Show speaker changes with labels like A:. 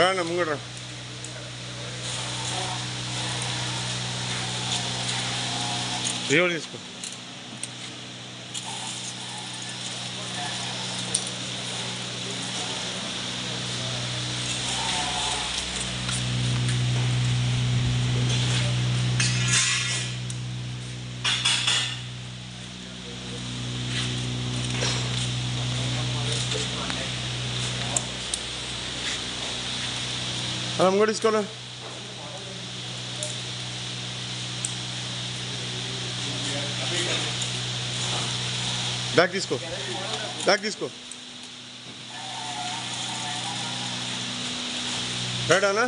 A: రాండి ముంగడు రా తీసుకో And I'm just gonna back disco back disco red आना